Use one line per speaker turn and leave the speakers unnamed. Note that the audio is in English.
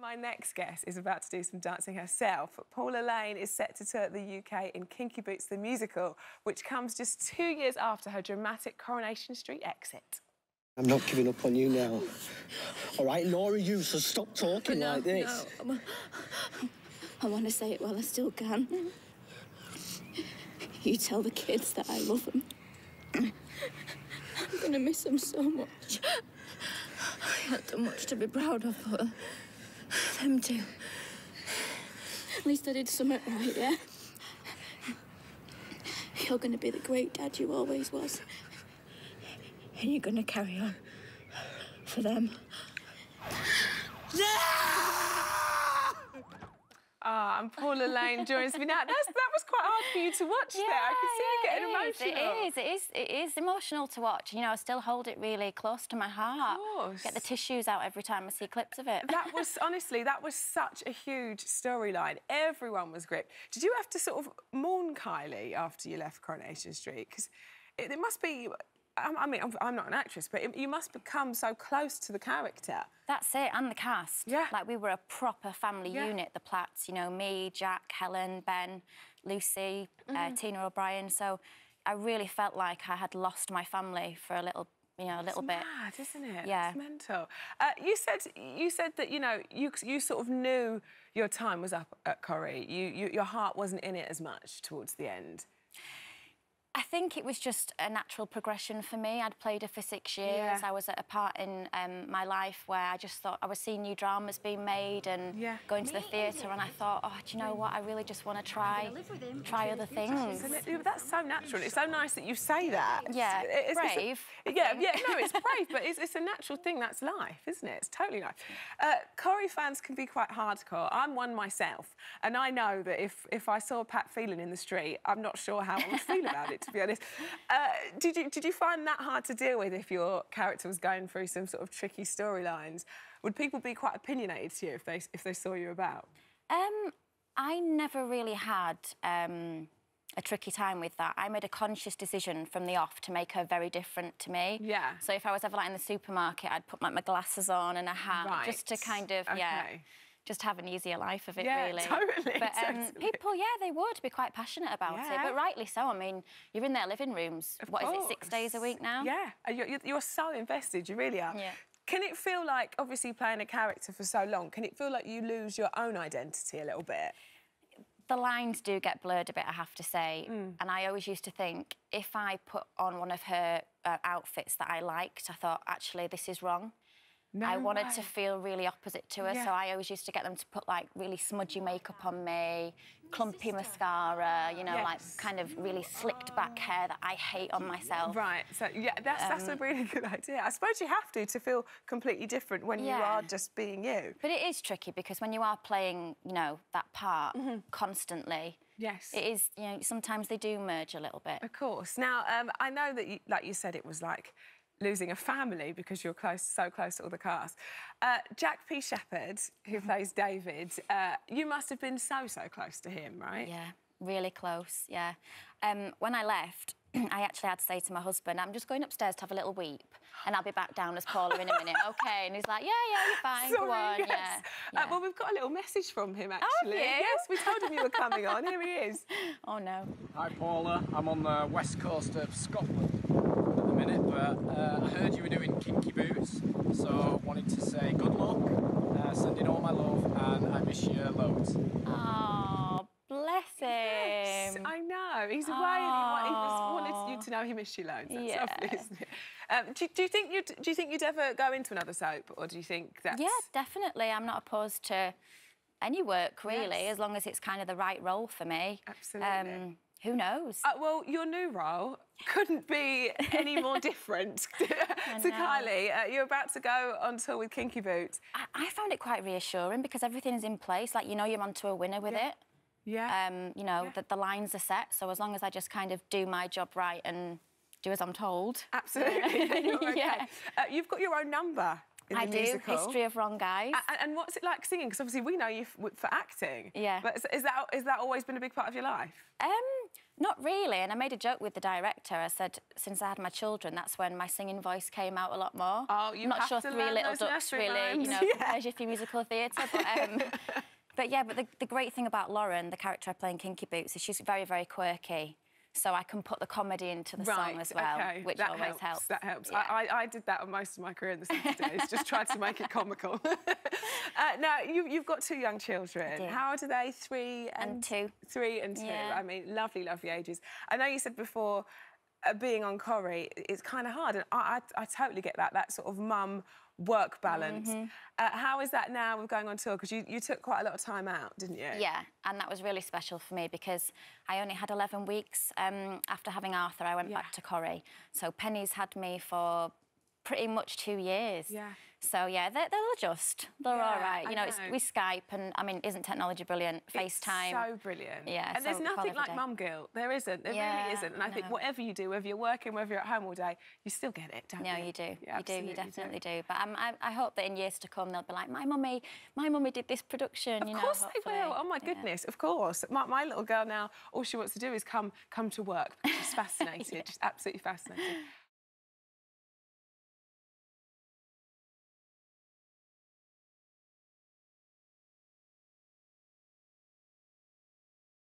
My next guest is about to do some dancing herself. Paula Lane is set to tour the UK in Kinky Boots the musical, which comes just two years after her dramatic Coronation Street exit.
I'm not giving up on you now. All right, Laura, you, so stop talking
no,
like this.
No, I want to say it while I still can. You tell the kids that I love them. I'm going to miss them so much. I had so much to be proud of for them too. At least I did something right, yeah? You're going to be the great dad you always was. And you're going to carry on for them.
Ah, and Paula Lane joins me now. That's, that was quite hard for you to watch
yeah,
there. I can see you getting emotional.
It is, it is, it is emotional to watch. You know, I still hold it really close to my heart.
Of course.
Get the tissues out every time I see clips of it.
That was, honestly, that was such a huge storyline. Everyone was gripped. Did you have to sort of mourn Kylie after you left Coronation Street? Because it, it must be I mean, I'm not an actress, but you must become so close to the character.
That's it, and the cast.
Yeah.
Like, we were a proper family
yeah.
unit, the Platts, you know, me, Jack, Helen, Ben, Lucy, mm. uh, Tina O'Brien. So I really felt like I had lost my family for a little you know, a little
it's
bit.
mad, isn't it?
Yeah.
It's mental. Uh, you said you said that you know you you sort of knew your time was up at Corrie. You, you your heart wasn't in it as much towards the end.
I think it was just a natural progression for me. I'd played her for six years.
Yeah.
I was at a part in um, my life where I just thought I was seeing new dramas being made and
yeah.
going to the theatre, and I thought, oh, do you know what? I really just want to try, try other things.
It, that's so natural. It's so nice that you say that.
Yeah,
it's,
brave.
It's yeah, yeah. No, it's brave, but it's, it's, a natural thing. That's life, isn't it? It's totally life. Uh, Corrie fans can be quite hardcore. I'm one myself, and I know that if if I saw Pat Phelan in the street, I'm not sure how I would feel about it to be honest. Uh, did you did you find that hard to deal with if your character was going through some sort of tricky storylines? Would people be quite opinionated to you if they if they saw you about?
Um, I never really had. Um, a tricky time with that. I made a conscious decision from the off to make her very different to me.
Yeah.
So if I was ever like in the supermarket, I'd put like my glasses on and a hat
right.
just to kind of
okay.
yeah just have an easier life of it,
yeah,
really.
Totally,
but um,
totally.
people, yeah, they would be quite passionate about
yeah.
it, but rightly so. I mean, you're in their living rooms.
Of
what
course.
is it, six days a week now?
Yeah, you're, you're so invested. You really are.
Yeah.
Can it feel like, obviously, playing a character for so long, can it feel like you lose your own identity a little bit?
The lines do get blurred a bit, I have to say.
Mm.
And I always used to think if I put on one of her uh, outfits that I liked, I thought, actually, this is wrong.
No
I wanted
way.
to feel really opposite to her,
Yeah.
so I always used to get them to put like really smudgy makeup on me, clumpy mascara, you know,
Yes.
like kind of really slicked back hair that I hate on myself.
Right, so yeah, that's, that's a
Um,
really good idea. I suppose you have to to feel completely different when you are just being you.
But it is tricky because when you are playing, you know, that part
Mm-hmm.
constantly,
Yes.
it is, you know, sometimes they do merge a little bit.
Of course. Now, um, I know that, you, like you said, it was like losing a family because you're close, so close to all the cast. Uh, Jack P. Shepherd, who plays David, uh, you must have been so, so close to him, right?
Yeah, really close, yeah. Um, when I left, I actually had to say to my husband, I'm just going upstairs to have a little weep and I'll be back down as Paula in a minute, OK? And he's like, yeah, yeah, you're fine,
Sorry,
go on,
yes.
yeah.
Uh, well, we've got a little message from him, actually.
you?
Yes, we told him you were coming on. Here he is.
Oh, no.
Hi Paula, I'm on the west coast of Scotland at the minute, but uh, I heard you were doing Kinky Boots, so I wanted to say good luck, uh, sending all my love, and I miss you loads.
Oh, bless
Yes,
him.
I know. He's away and he, wa- he just wanted you to know he missed you loads. That's
Yeah.
lovely, isn't it? Um, do, do you think you'd do you think you'd ever go into another soap, or do you think that?
Yeah, definitely. I'm not opposed to any work, really,
Yes.
as long as it's kind of the right role for me. Um,
Absolutely.
Who knows?
Uh, well, your new role couldn't be any more different to. Kylie. Uh, you're about to go on tour with Kinky Boots.
I, I found it quite reassuring because everything's in place. Like, you know, you're onto a winner with
Yeah.
it.
Yeah.
Um, you know,
Yeah.
that the lines are set. So as long as I just kind of do my job right and do as I'm told.
Absolutely. you're okay.
Yeah.
Uh, you've got your own number
I do.
musical.
History of Wrong Guys.
A- And, what's it like singing? Because obviously we know you for acting.
Yeah.
But is, is that is that always been a big part of your life?
Um, Not really, and I made a joke with the director. I said, since I had my children, that's when my singing voice came out a lot more.
Oh, you
I'm not
have
sure
to
Three Little Ducks really,
rhymes.
you know,
Yeah.
prepares you for musical theatre. But, um, but yeah, but the, the great thing about Lauren, the character I play in Kinky Boots, is she's very, very quirky. So I can put the comedy into the song as well,
okay.
which
that
always
helps, That helps.
Yeah.
I, I, did that on most of my career in the 60s, just tried to make it comical. uh, now, you, you've got two young children. How old are they? Three and,
And two.
Three and two.
Yeah.
I mean, lovely, lovely ages. I know you said before, uh, being on Corrie, it's kind of hard, and I, I, I totally get that, that sort of mum work balance.
Mm-hmm.
Uh, how is that now with going on tour? Because you, you took quite a lot of time out, didn't you?
Yeah, and that was really special for me because I only had 11 weeks um, after having Arthur. I went
Yeah.
back to Corrie. So Penny's had me for pretty much two years.
Yeah.
So yeah, they're, they'll adjust. They're all
Yeah,
right.
I
You know, it's, we Skype, and I mean, isn't technology brilliant?
It's
FaceTime.
so brilliant.
Yeah,
And there's
so call
nothing like mum guilt. There isn't. There
Yeah,
really isn't. And I think whatever you do, whether you're working, whether you're at home all day, you still get it, don't
No,
you?
you do. You, do. You definitely do. But um, I, I hope that in years to come they'll be like, my mummy, my mummy did this production.
Of
you know,
course they will. Oh my
Yeah.
goodness, of course. My, my little girl now, all she wants to do is come come to work. She's fascinated. She's absolutely fascinated.